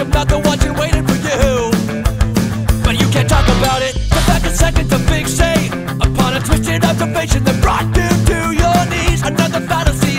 I'm not the one watching waiting for you But you can't talk about it The fact is second to fixate Upon a twisted observation that brought you to your knees Another fantasy.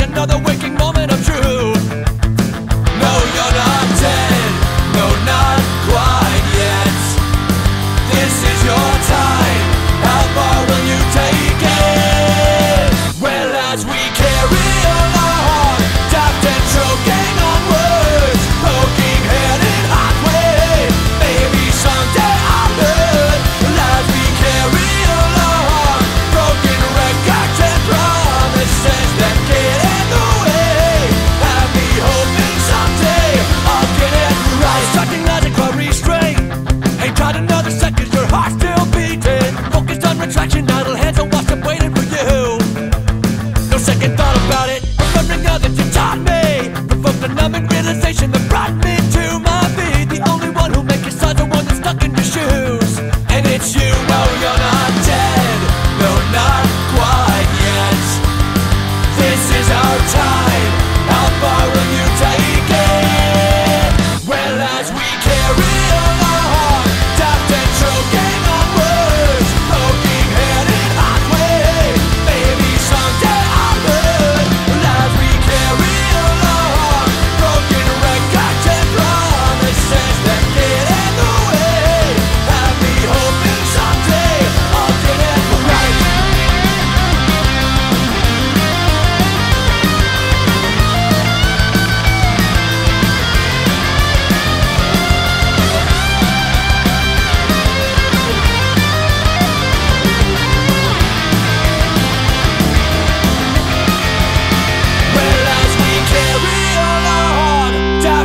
our time. How far will you take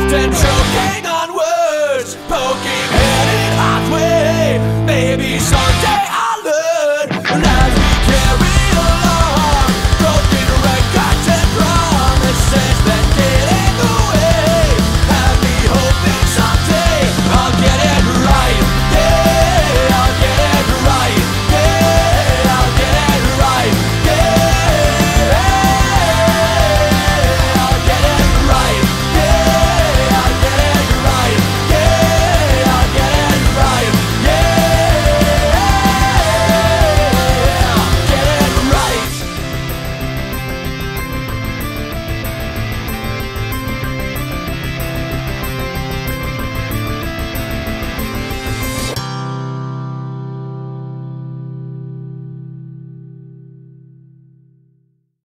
potential